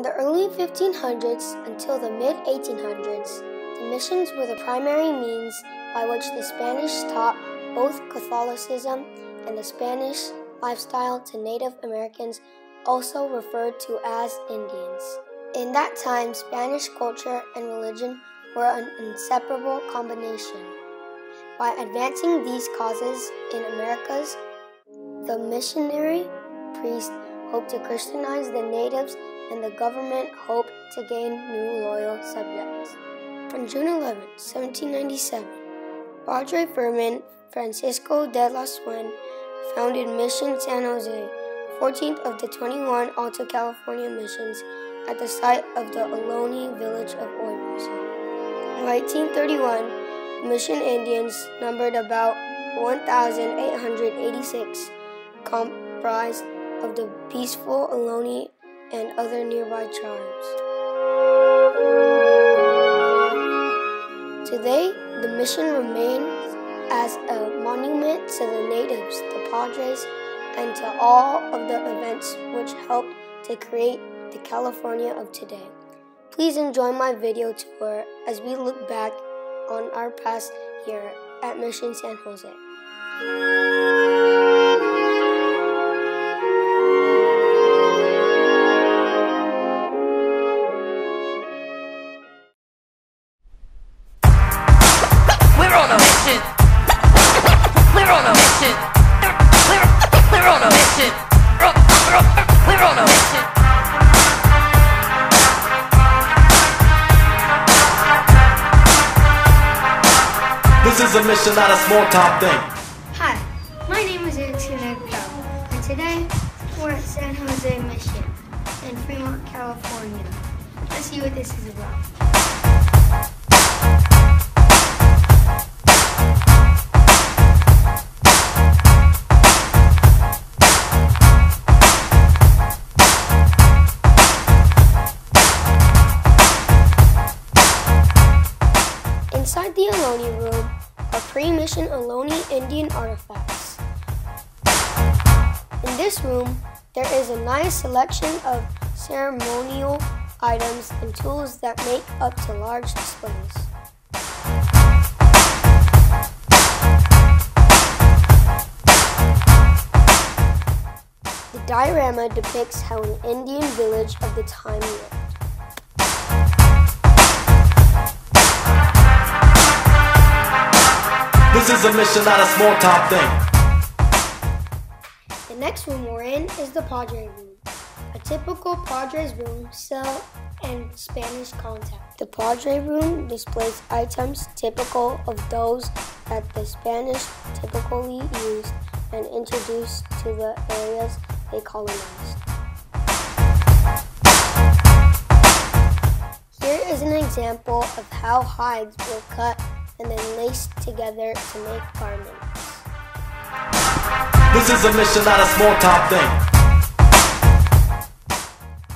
From the early 1500s until the mid 1800s, the missions were the primary means by which the Spanish taught both Catholicism and the Spanish lifestyle to Native Americans, also referred to as Indians. In that time, Spanish culture and religion were an inseparable combination. By advancing these causes in Americas, the missionary priest hoped to Christianize the natives and the government hoped to gain new loyal subjects. On June 11, 1797, Padre Fermin Francisco de Lasuen founded Mission San Jose, 14th of the 21 Alta California missions at the site of the Ohlone village of Oybers. In 1931, Mission Indians numbered about 1,886, comprised of the peaceful Ohlone and other nearby tribes. Today, the mission remains as a monument to the natives, the Padres, and to all of the events which helped to create the California of today. Please enjoy my video tour as we look back on our past here at Mission San Jose. Is a mission, not a small top thing. Hi, my name is Eggbell, and today we're at San Jose Mission in Fremont, California. Let's see what this is about. Are Ohlone Indian artifacts. In this room, there is a nice selection of ceremonial items and tools that make up to large displays. The diorama depicts how an Indian village of the time lived. This is a mission, not a small top thing. The next room we're in is the Padre room, a typical Padres room, cell, and Spanish contact. The Padre room displays items typical of those that the Spanish typically used and introduced to the areas they colonized. Here is an example of how hides were cut and then laced together to make garments. This is a mission, not a small top thing.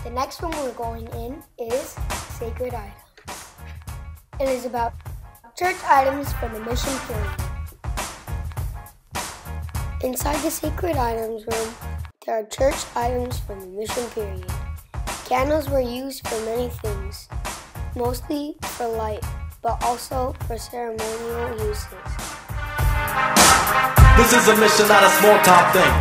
The next one we're going in is sacred items. It is about church items from the mission period. Inside the sacred items room, there are church items from the mission period. Candles were used for many things, mostly for light, but also for ceremonial uses. This is a mission, not a small top thing.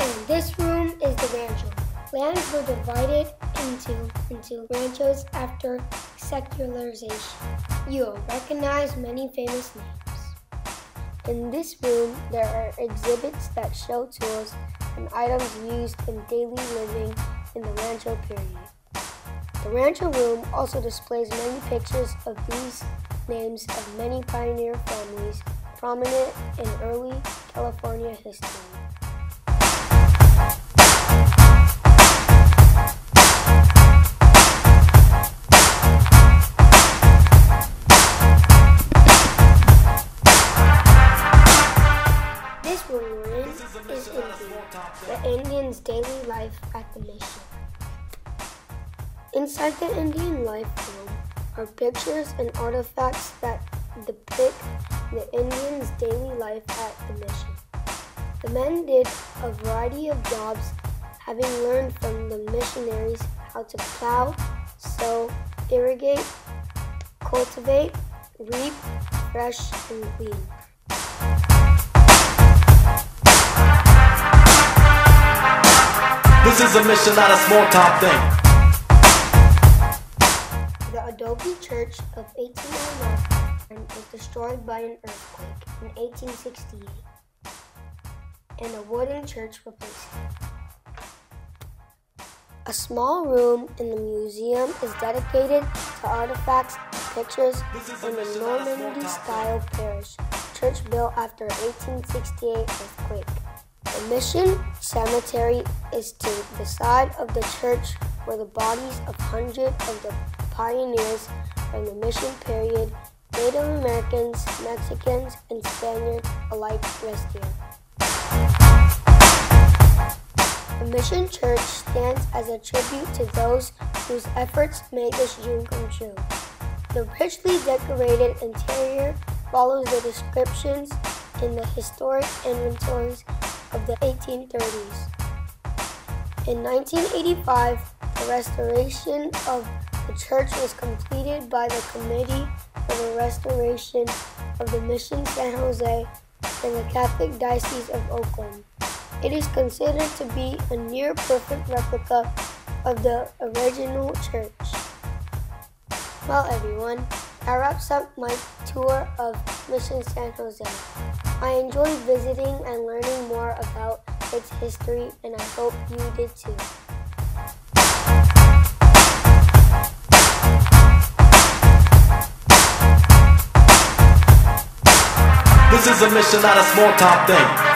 And this room is the rancho. Lands were divided into, into ranchos after secularization. You'll recognize many famous names. In this room, there are exhibits that show tools and items used in daily living in the rancho period. The rancho room also displays many pictures of these names of many pioneer families prominent in early California history. This room we're is Indian, the Indian's daily life at the mission. Inside the Indian life room are pictures and artifacts that depict the Indians' daily life at the mission. The men did a variety of jobs, having learned from the missionaries how to plow, sow, irrigate, cultivate, reap, thresh, and glean. This is a mission, not a small top thing. Church of 1809 was destroyed by an earthquake in 1868, and a wooden church replaced it. A small room in the museum is dedicated to artifacts pictures and the Normandy style parish church built after 1868 earthquake. The mission cemetery is to the side of the church where the bodies of hundreds of the pioneers from the mission period, Native Americans, Mexicans, and Spaniards alike rest here. The Mission Church stands as a tribute to those whose efforts made this dream come true. The richly decorated interior follows the descriptions in the historic inventories of the 1830s. In 1985, the restoration of the church was completed by the Committee for the Restoration of the Mission San Jose and the Catholic Diocese of Oakland. It is considered to be a near perfect replica of the original church. Well, everyone, that wraps up my tour of Mission San Jose. I enjoyed visiting and learning more about its history, and I hope you did too. This is a mission, not a small top thing.